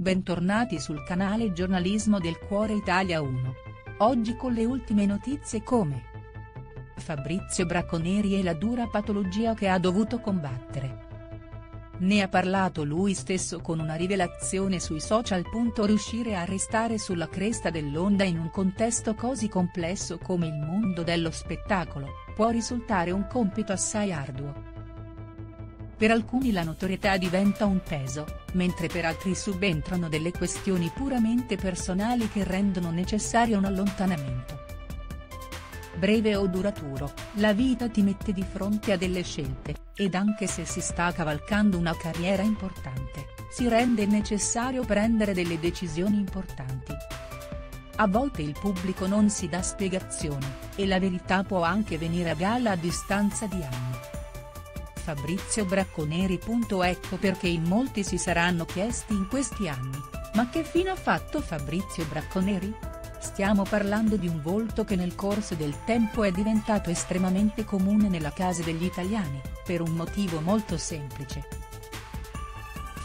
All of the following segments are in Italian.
Bentornati sul canale Giornalismo del Cuore Italia 1. Oggi con le ultime notizie come Fabrizio Bracconeri e la dura patologia che ha dovuto combattere. Ne ha parlato lui stesso con una rivelazione sui social. Riuscire a restare sulla cresta dell'onda in un contesto così complesso come il mondo dello spettacolo, può risultare un compito assai arduo. Per alcuni la notorietà diventa un peso, mentre per altri subentrano delle questioni puramente personali che rendono necessario un allontanamento. Breve o duraturo, la vita ti mette di fronte a delle scelte, ed anche se si sta cavalcando una carriera importante, si rende necessario prendere delle decisioni importanti. A volte il pubblico non si dà spiegazioni, e la verità può anche venire a galla a distanza di anni. Fabrizio Bracconeri. Ecco perché in molti si saranno chiesti in questi anni, ma che fine ha fatto Fabrizio Bracconeri? Stiamo parlando di un volto che nel corso del tempo è diventato estremamente comune nella casa degli italiani, per un motivo molto semplice.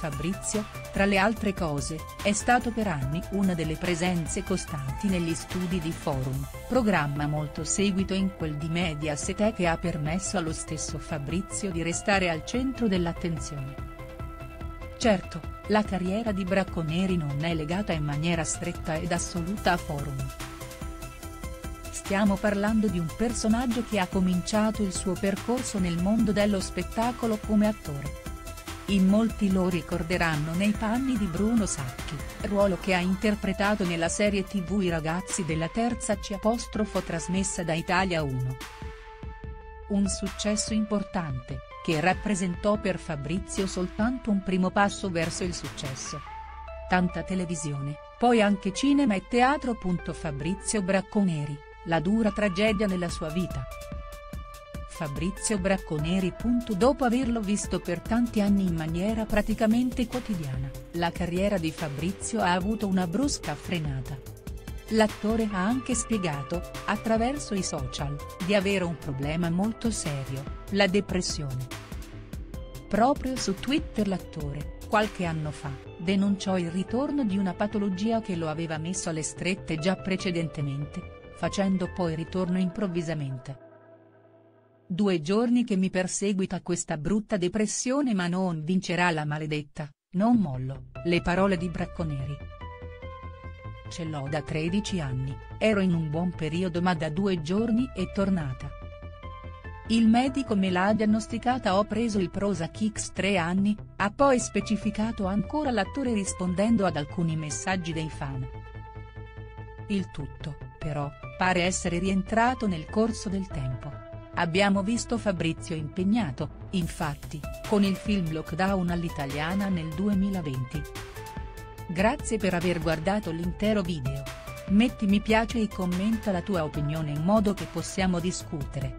Fabrizio, tra le altre cose, è stato per anni una delle presenze costanti negli studi di Forum, programma molto seguito in quel di Mediaset e che ha permesso allo stesso Fabrizio di restare al centro dell'attenzione. Certo, la carriera di Bracconeri non è legata in maniera stretta ed assoluta a Forum. Stiamo parlando di un personaggio che ha cominciato il suo percorso nel mondo dello spettacolo come attore in molti lo ricorderanno nei panni di Bruno Sacchi, ruolo che ha interpretato nella serie tv I ragazzi della terza C' trasmessa da Italia 1. Un successo importante, che rappresentò per Fabrizio soltanto un primo passo verso il successo. Tanta televisione, poi anche cinema e teatro. Fabrizio Bracconeri, la dura tragedia nella sua vita. Fabrizio Bracconeri. Dopo averlo visto per tanti anni in maniera praticamente quotidiana, la carriera di Fabrizio ha avuto una brusca frenata. L'attore ha anche spiegato, attraverso i social, di avere un problema molto serio, la depressione. Proprio su Twitter l'attore, qualche anno fa, denunciò il ritorno di una patologia che lo aveva messo alle strette già precedentemente, facendo poi ritorno improvvisamente. Due giorni che mi perseguita questa brutta depressione ma non vincerà la maledetta, non mollo, le parole di Bracconeri. Ce l'ho da 13 anni, ero in un buon periodo ma da due giorni è tornata. Il medico me l'ha diagnosticata ho preso il Prozac X 3 anni, ha poi specificato ancora l'attore rispondendo ad alcuni messaggi dei fan. Il tutto, però, pare essere rientrato nel corso del tempo. Abbiamo visto Fabrizio impegnato, infatti, con il film Lockdown all'italiana nel 2020. Grazie per aver guardato l'intero video. Metti mi piace e commenta la tua opinione in modo che possiamo discutere.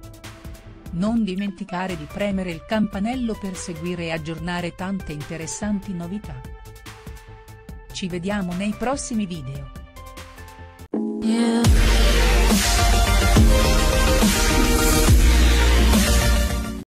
Non dimenticare di premere il campanello per seguire e aggiornare tante interessanti novità. Ci vediamo nei prossimi video.